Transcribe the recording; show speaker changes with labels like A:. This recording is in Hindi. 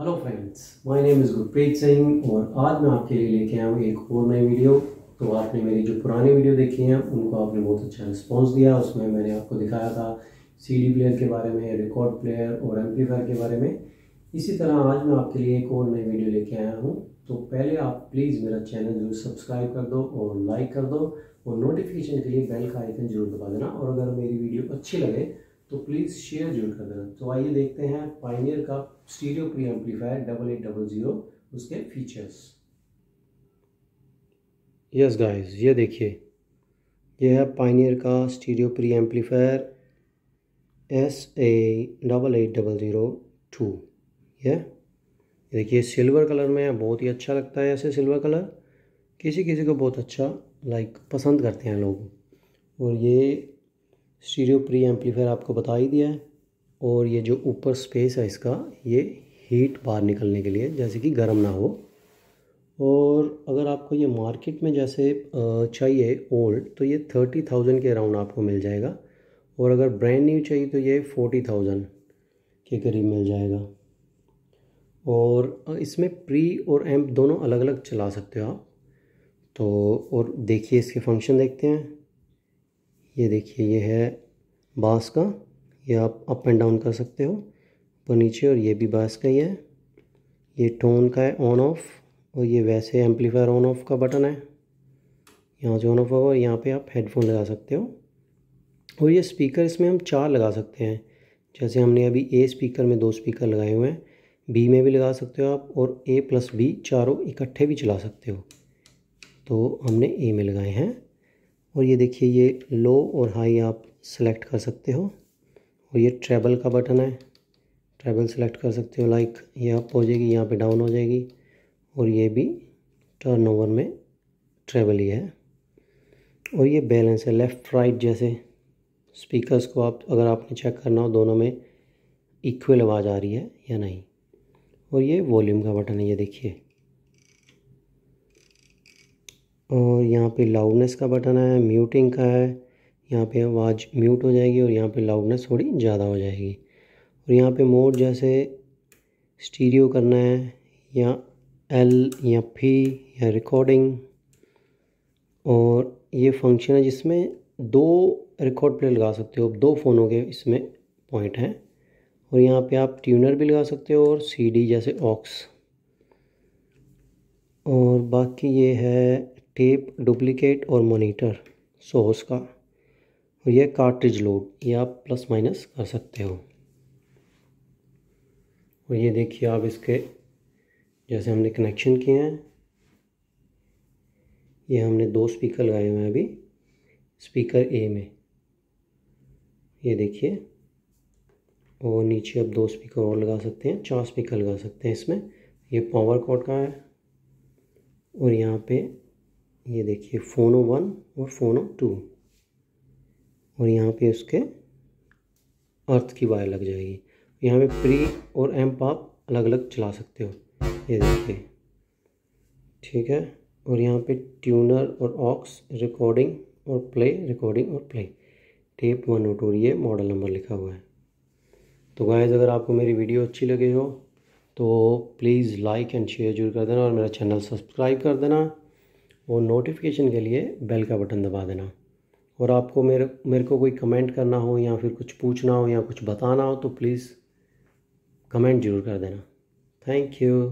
A: Hello friends my name is Gurpreet Singh और आज मैं आपके लिए लेके आया हूँ एक और नई वीडियो तो आपने मेरी जो पुरानी वीडियो देखी हैं, उनको आपने बहुत अच्छा रिस्पांस दिया। उसमें मैंने आपको दिखाया था सीडी प्लेयर के बारे में रिकॉर्ड प्लेयर और एम्पलीफायर के बारे में। इसी तरह आज मैं आपके लिए एक और नई वीडियो लेके आया हूँ। तो पहले आप प्लीज़ मेरा चैनल ज़रूर सब्सक्राइब कर दो और लाइक कर दो और नोटिफिकेशन के लिए बेल का आइकन ज़रूर दबा देना। और अगर मेरी वीडियो अच्छी लगे तो प्लीज़ शेयर ज़रूर कर देना तो आइए देखते हैं पाइनियर का stereo preamplifier double eight double zero उसके फीचर्स यस गाइस ये देखिए। ये है पाइनियर का stereo preamplifier S A double eight double zero two ये देखिए सिल्वर कलर में बहुत ही अच्छा लगता है ऐसे सिल्वर कलर किसी किसी को बहुत अच्छा लाइक पसंद करते हैं लोग। और ये स्टीरियो प्री एम्पलीफायर आपको बता ही दिया है। और ये जो ऊपर स्पेस है इसका, ये हीट बाहर निकलने के लिए, जैसे कि गर्म ना हो। और अगर आपको ये मार्केट में जैसे चाहिए ओल्ड तो ये थर्टी थाउज़ेंड के अराउंड आपको मिल जाएगा। और अगर ब्रांड न्यू चाहिए तो ये फोर्टी थाउज़ेंड के करीब मिल जाएगा। और इसमें प्री और एम्प दोनों अलग अलग चला सकते हो आप। तो और देखिए इसके फ़ंक्शन देखते हैं। ये देखिए, ये है बास का। ये आप अप एंड डाउन कर सकते हो, ऊपर नीचे, और ये भी बास का ही है। ये टोन का है ऑन ऑफ़ और ये वैसे एम्पलीफायर ऑन ऑफ़ का बटन है। यहाँ से ऑन ऑफ़ होगा और यहाँ पे आप हेडफोन लगा सकते हो। और ये स्पीकर इसमें हम चार लगा सकते हैं। जैसे हमने अभी ए स्पीकर में दो स्पीकर लगाए हुए हैं। बी में भी लगा सकते हो आप, और ए प्लस बी चारों इकट्ठे भी चला सकते हो। तो हमने ए में लगाए हैं। और ये देखिए, ये लो और हाई आप सेलेक्ट कर सकते हो। और ये ट्रेबल का बटन है। ट्रेबल सेलेक्ट कर सकते हो लाइक ये अप हो जाएगी, यहाँ पे डाउन हो जाएगी। और ये भी टर्न ओवर में ट्रेबल ही है। और ये बैलेंस है लेफ़्ट राइट जैसे स्पीकर्स को आप, अगर आपने चेक करना हो, दोनों में इक्वल आवाज़ आ रही है या नहीं। और ये वॉल्यूम का बटन है, ये देखिए। और यहाँ पे लाउडनेस का बटन है म्यूटिंग का है। यहाँ पे आवाज़ म्यूट हो जाएगी और यहाँ पे लाउडनेस थोड़ी ज़्यादा हो जाएगी। और यहाँ पे मोड जैसे स्टीरियो करना है या एल या फ़ी या रिकॉर्डिंग और ये फ़ंक्शन है जिसमें दो रिकॉर्ड प्ले लगा सकते हो। दो फ़ोनों के इसमें पॉइंट हैं। और यहाँ पे आप ट्यूनर भी लगा सकते हो और सीडी जैसे ऑक्स और बाकी ये है टेप डुप्लीकेट और मोनीटर सोर्स का और यह कार्ट्रिज लोड ये आप प्लस माइनस कर सकते हो। और ये देखिए आप इसके, जैसे हमने कनेक्शन किए हैं। ये हमने दो स्पीकर लगाए हुए हैं अभी स्पीकर ए में। ये देखिए। और नीचे अब दो स्पीकर और लगा सकते हैं, चार स्पीकर लगा सकते हैं इसमें। ये पावर कॉर्ड का है। और यहाँ पे ये देखिए, फ़ोनो वन और फ़ोनो टू। और यहाँ पे उसके अर्थ की वायर लग जाएगी। यहाँ पे प्री और एम्प आप अलग अलग चला सकते हो। ये देखिए, ठीक है? और यहाँ पे ट्यूनर और ऑक्स रिकॉर्डिंग और प्ले, रिकॉर्डिंग और प्ले। टेप वन और टू ये मॉडल नंबर लिखा हुआ है। तो गाइज़ अगर आपको मेरी वीडियो अच्छी लगे हो तो प्लीज़ लाइक एंड शेयर ज़रूर कर देना और मेरा चैनल सब्सक्राइब कर देना। और नोटिफिकेशन के लिए बेल का बटन दबा देना। और आपको मेरे मेरे को कोई कमेंट करना हो या फिर कुछ पूछना हो या कुछ बताना हो तो प्लीज़ कमेंट ज़रूर कर देना। Thank you